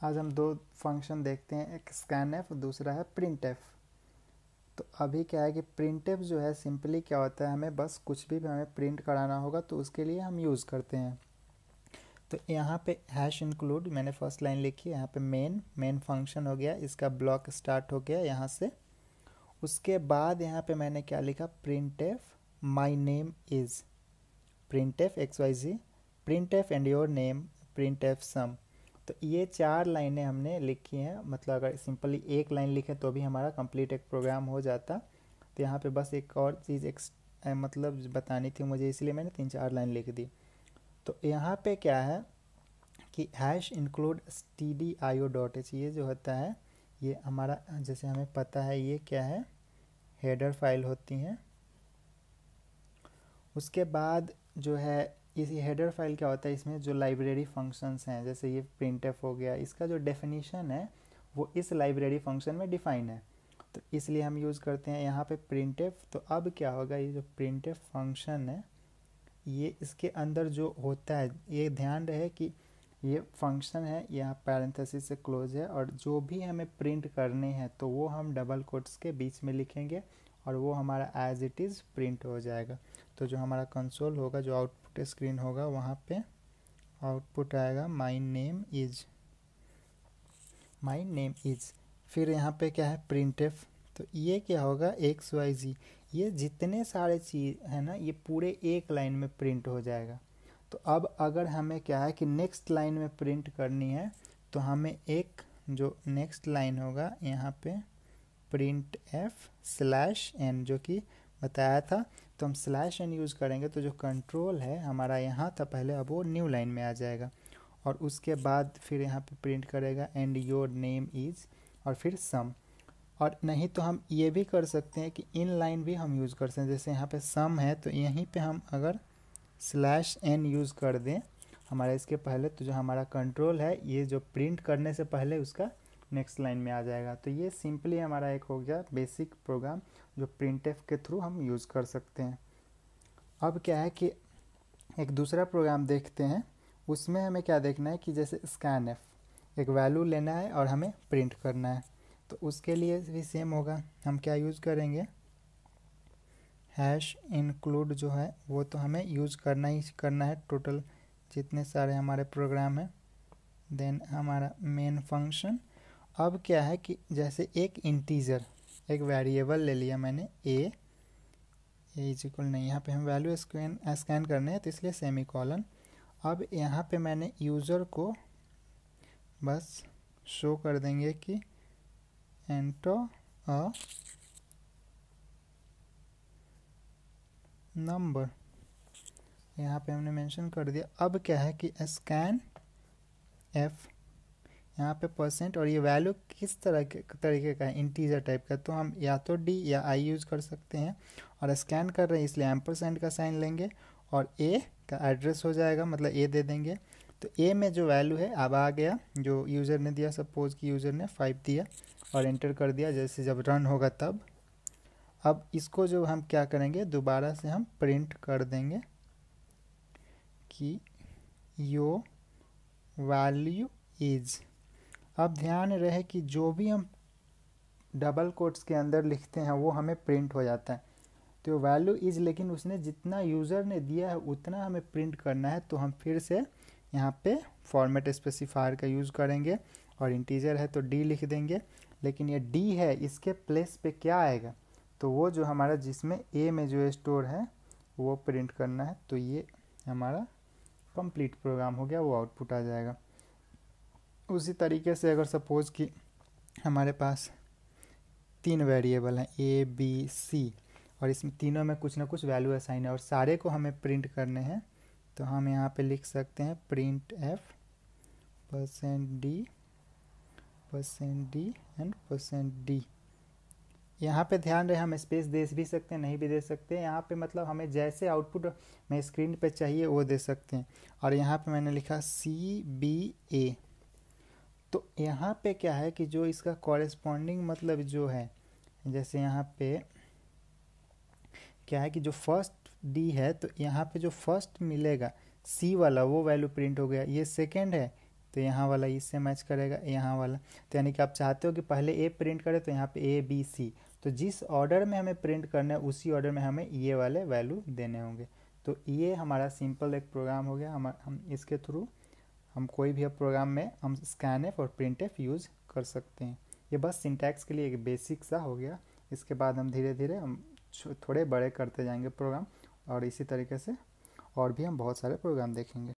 आज हम दो फ़ंक्शन देखते हैं, एक स्कैन एफ़ दूसरा है प्रिंट एफ़ तो अभी क्या है कि प्रिंट एफ़ जो है सिंपली क्या होता है, हमें बस कुछ भी हमें प्रिंट कराना होगा तो उसके लिए हम यूज़ करते हैं। तो यहाँ पे हैश इंक्लूड मैंने फ़र्स्ट लाइन लिखी, यहाँ पे मेन मेन फ़ंक्शन हो गया, इसका ब्लॉक स्टार्ट हो गया यहाँ से। उसके बाद यहाँ पे मैंने क्या लिखा print f my name is print f x y z print f and your name print f sum तो ये चार लाइनें हमने लिखी हैं। मतलब अगर सिंपली एक लाइन लिखे तो भी हमारा कंप्लीट एक प्रोग्राम हो जाता। तो यहाँ पे बस एक और चीज़ एक मतलब बतानी थी मुझे, इसलिए मैंने तीन चार लाइन लिख दी। तो यहाँ पे क्या है कि hash include t d i o dot h ये जो होता है, ये हमारा, जैसे हमें पता है ये क्या है हेडर फ़ाइल होती हैं। उसके बाद जो है इस हेडर फ़ाइल क्या होता है? इसमें जो लाइब्रेरी फ़ंक्शंस हैं, जैसे ये प्रिंट हो गया, इसका जो डेफिनेशन है, वो इस लाइब्रेरी फ़ंक्शन में डिफाइन है। तो इसलिए हम यूज़ करते हैं यहाँ पे प्रिंट तो अब क्या होगा? ये जो प्रिंट फ़ंक्शन है, ये इसके अंदर जो होता है, ये ध्यान रहे कि ये फ़ंक्शन है, यहाँ पैरेंथेसिस से क्लोज है, और जो भी हमें प्रिंट करने हैं तो वो हम डबल कोट्स के बीच में लिखेंगे, और वो हमारा एज इट इज़ प्रिंट हो जाएगा। तो जो हमारा कंसोल होगा, जो आउटपुट स्क्रीन होगा वहाँ पे। आउटपुट आएगा my name is my name is फिर यहाँ पे क्या है? प्रिंट एफ़ तो ये क्या होगा? एक्स वाई जी ये जितने सारे चीज़ है ना, ये पूरे एक लाइन में प्रिंट हो जाएगा। तो अब अगर हमें क्या है कि नेक्स्ट लाइन में प्रिंट करनी है तो हमें एक जो नेक्स्ट लाइन होगा, यहाँ पे प्रिंट एफ़ स्लैश एन जो कि बताया था तो हम स्लैश एन यूज़ करेंगे तो जो कंट्रोल है हमारा यहाँ था पहले, अब वो न्यू लाइन में आ जाएगा। और उसके बाद फिर यहाँ पे प्रिंट करेगा एंड योर नेम इज़ और फिर सम और नहीं तो हम ये भी कर सकते हैं कि इन लाइन भी हम यूज़ कर सकते हैं। जैसे यहाँ पे सम है तो यहीं पे हम अगर स्लैश एन यूज़ कर दें, हमारा इसके पहले तो जो हमारा कंट्रोल है, ये जो प्रिंट करने से पहले उसका नेक्स्ट लाइन में आ जाएगा। तो ये सिंपली हमारा एक हो गया बेसिक प्रोग्राम जो प्रिंट के थ्रू हम यूज़ कर सकते हैं। अब क्या है कि एक दूसरा प्रोग्राम देखते हैं। उसमें हमें क्या देखना है कि जैसे स्कैन एफ़ एक वैल्यू लेना है और हमें प्रिंट करना है। तो उसके लिए भी सेम होगा। हम क्या यूज़ करेंगे? हैश इंक्लूड जो है, वो तो हमें यूज़ करना ही करना है टोटल जितने सारे हमारे प्रोग्राम हैं। देन हमारा मेन फ़ंक्शन अब क्या है कि जैसे एक इंटीजर एक वेरिएबल ले लिया मैंने ए इज़ इक्वल नहीं, यहाँ पे हम वैल्यू स्कैन स्कैन करने हैं तो इसलिए सेमी कॉलन अब यहाँ पे मैंने यूज़र को बस शो कर देंगे कि एंटो अ नंबर यहाँ पे हमने मेंशन कर दिया। अब क्या है कि स्कैन एफ़ यहाँ पे परसेंट और ये वैल्यू किस तरह के, तरीके का है? इंटीजर टाइप का। तो हम या तो डी या आई यूज़ कर सकते हैं और स्कैन कर रहे हैं, इसलिए एम परसेंट का साइन लेंगे और ए का एड्रेस हो जाएगा मतलब ए दे देंगे। तो ए में जो वैल्यू है, अब आ गया, जो यूज़र ने दिया सपोज़ कि यूज़र ने फाइव दिया और एंटर कर दिया, जैसे जब रन होगा तब। अब इसको जो हम क्या करेंगे, दोबारा से हम प्रिंट कर देंगे कि यो वैल्यू इज़ अब ध्यान रहे कि जो भी हम डबल कोट्स के अंदर लिखते हैं, वो हमें प्रिंट हो जाता है। तो वैल्यू इज़ लेकिन उसने जितना यूज़र ने दिया है, उतना हमें प्रिंट करना है तो हम फिर से यहाँ पे फॉर्मेट स्पेसिफायर का यूज़ करेंगे और इंटीजर है तो डी लिख देंगे। लेकिन ये डी है, इसके प्लेस पे क्या आएगा? तो वो जो हमारा जिसमें ए में जो स्टोर है, वो प्रिंट करना है तो ये हमारा कंप्लीट प्रोग्राम हो गया, वो आउटपुट आ जाएगा। उसी तरीके से अगर सपोज़ कि हमारे पास तीन वेरिएबल हैं ए बी सी और इसमें तीनों में कुछ ना कुछ वैल्यू असाइन है और सारे को हमें प्रिंट करने हैं तो हम यहाँ पे लिख सकते हैं print f percent d percent d and percent d यहाँ पे ध्यान रहे, हम स्पेस दे भी सकते हैं, नहीं भी दे सकते हैं। यहाँ पे मतलब हमें जैसे आउटपुट में स्क्रीन पे चाहिए, वो दे सकते हैं। और यहाँ पे मैंने लिखा सी बी ए तो यहाँ पे क्या है कि जो इसका कॉरेस्पॉन्डिंग मतलब जो है, जैसे यहाँ पे क्या है कि जो फ़र्स्ट डी है तो यहाँ पे जो फ़र्स्ट मिलेगा सी वाला, वो वैल्यू प्रिंट हो गया। ये सेकेंड है तो यहाँ वाला इससे मैच करेगा, यहाँ वाला। तो यानी कि आप चाहते हो कि पहले ए प्रिंट करें तो यहाँ पे ए बी सी तो जिस ऑर्डर में हमें प्रिंट करना है, उसी ऑर्डर में हमें ये वाले वैल्यू देने होंगे। तो ये हमारा सिंपल एक प्रोग्राम हो गया। हम हम इसके थ्रू हम कोई भी प्रोग्राम में हम स्कैन एफ़ और प्रिंट एफ़ यूज़ कर सकते हैं। ये बस सिंटैक्स के लिए एक बेसिक सा हो गया। इसके बाद हम धीरे धीरे हम थोड़े बड़े करते जाएँगे प्रोग्राम और इसी तरीके से और भी हम बहुत सारे प्रोग्राम देखेंगे।